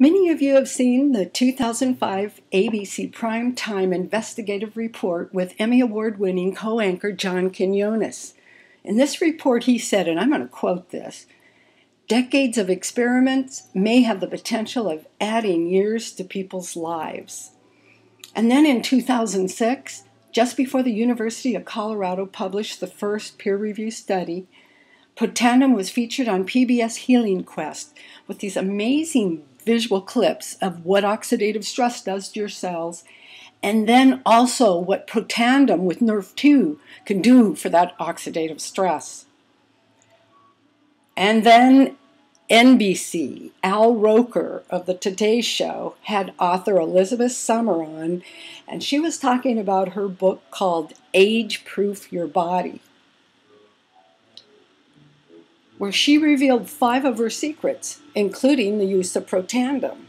Many of you have seen the 2005 ABC Primetime Investigative Report with Emmy Award winning co anchor John Quinones. In this report, he said, and I'm going to quote this decades of experiments may have the potential of adding years to people's lives. And then in 2006, just before the University of Colorado published the first peer reviewed study, Protandim was featured on PBS Healing Quest with these amazing visual clips of what oxidative stress does to your cells, and then also what Protandim with Nrf2 can do for that oxidative stress. And then NBC, Al Roker of the Today Show, had author Elizabeth Somer on, and she was talking about her book called Age Proof Your Body where she revealed five of her secrets, including the use of Protandim.